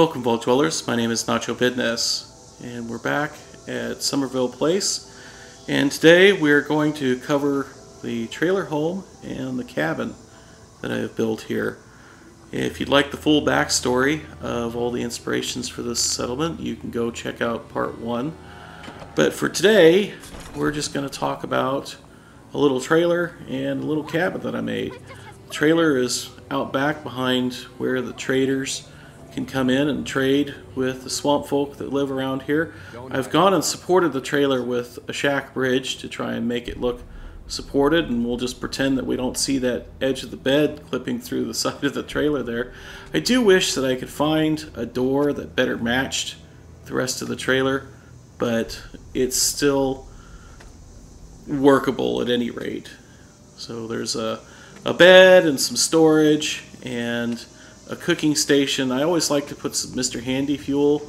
Welcome, Vault Dwellers. My name is Nacho Bidness, and we're back at Somerville Place. And today we're going to cover the trailer home and the cabin that I have built here. If you'd like the full backstory of all the inspirations for this settlement, you can go check out part one. But for today, we're just going to talk about a little trailer and a little cabin that I made. The trailer is out back behind where the traders can come in and trade with the swamp folk that live around here. I've gone and supported the trailer with a shack bridge to try and make it look supported and we'll just pretend that we don't see that edge of the bed clipping through the side of the trailer there. I do wish that I could find a door that better matched the rest of the trailer, but it's still workable at any rate. So there's a, a bed and some storage and a cooking station. I always like to put some Mr. Handy fuel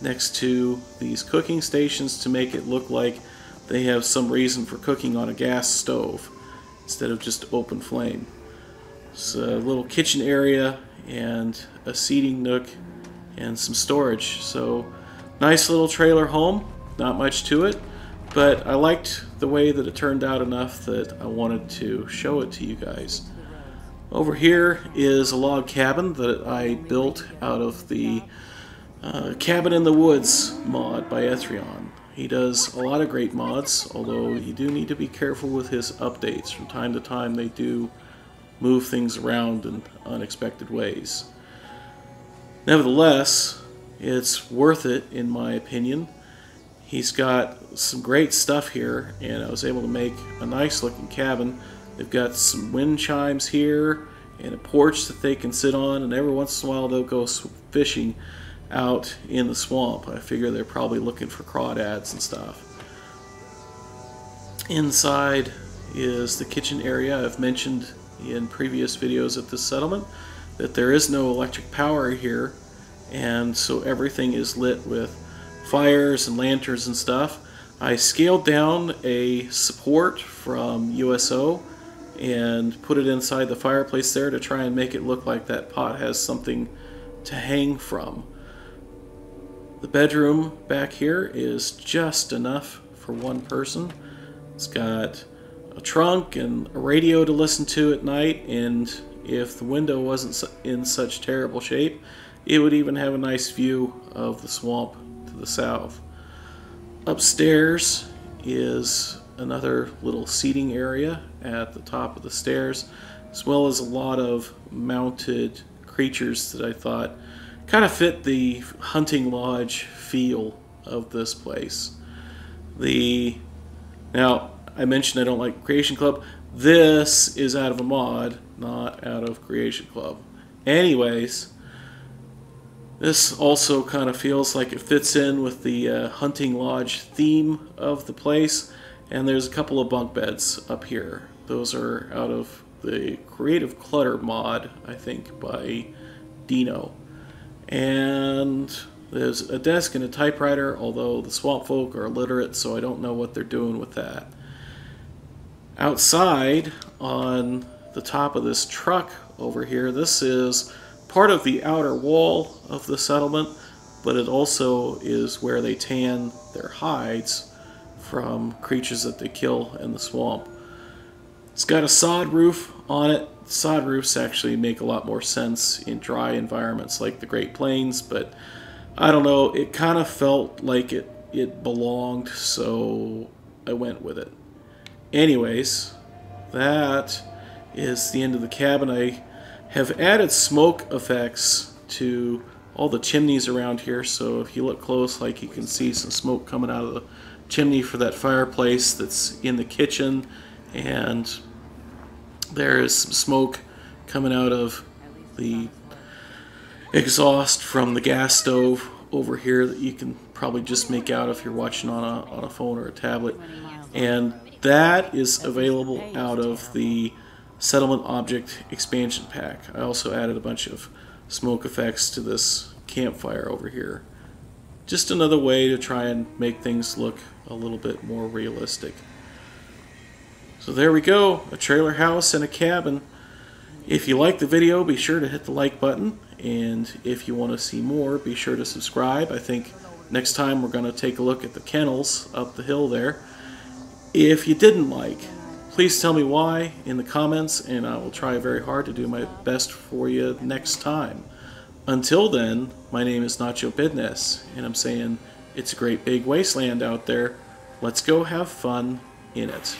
next to these cooking stations to make it look like they have some reason for cooking on a gas stove instead of just open flame. It's a little kitchen area and a seating nook and some storage. So nice little trailer home, not much to it, but I liked the way that it turned out enough that I wanted to show it to you guys. Over here is a log cabin that I built out of the uh, Cabin in the Woods mod by Ethreon. He does a lot of great mods, although you do need to be careful with his updates. From time to time they do move things around in unexpected ways. Nevertheless, it's worth it in my opinion. He's got some great stuff here, and I was able to make a nice looking cabin They've got some wind chimes here and a porch that they can sit on, and every once in a while they'll go fishing out in the swamp. I figure they're probably looking for crawdads and stuff. Inside is the kitchen area. I've mentioned in previous videos of this settlement that there is no electric power here, and so everything is lit with fires and lanterns and stuff. I scaled down a support from USO and put it inside the fireplace there to try and make it look like that pot has something to hang from. The bedroom back here is just enough for one person. It's got a trunk and a radio to listen to at night, and if the window wasn't in such terrible shape, it would even have a nice view of the swamp to the south. Upstairs is another little seating area at the top of the stairs, as well as a lot of mounted creatures that I thought kind of fit the hunting lodge feel of this place. The now I mentioned I don't like Creation Club. This is out of a mod, not out of Creation Club. Anyways, this also kind of feels like it fits in with the uh, hunting lodge theme of the place. And there's a couple of bunk beds up here. Those are out of the Creative Clutter mod, I think, by Dino. And there's a desk and a typewriter, although the swamp folk are illiterate, so I don't know what they're doing with that. Outside, on the top of this truck over here, this is part of the outer wall of the settlement, but it also is where they tan their hides from creatures that they kill in the swamp. It's got a sod roof on it. Sod roofs actually make a lot more sense in dry environments like the Great Plains, but I don't know, it kind of felt like it, it belonged, so I went with it. Anyways, that is the end of the cabin. I have added smoke effects to all the chimneys around here, so if you look close, like you can see some smoke coming out of the chimney for that fireplace that's in the kitchen and there is some smoke coming out of the exhaust from the gas stove over here that you can probably just make out if you're watching on a, on a phone or a tablet. And that is available out of the settlement object expansion pack. I also added a bunch of smoke effects to this campfire over here just another way to try and make things look a little bit more realistic. So there we go, a trailer house and a cabin. If you like the video, be sure to hit the like button. And if you want to see more, be sure to subscribe. I think next time we're going to take a look at the kennels up the hill there. If you didn't like, please tell me why in the comments, and I will try very hard to do my best for you next time. Until then, my name is Nacho Bidness, and I'm saying it's a great big wasteland out there. Let's go have fun in it.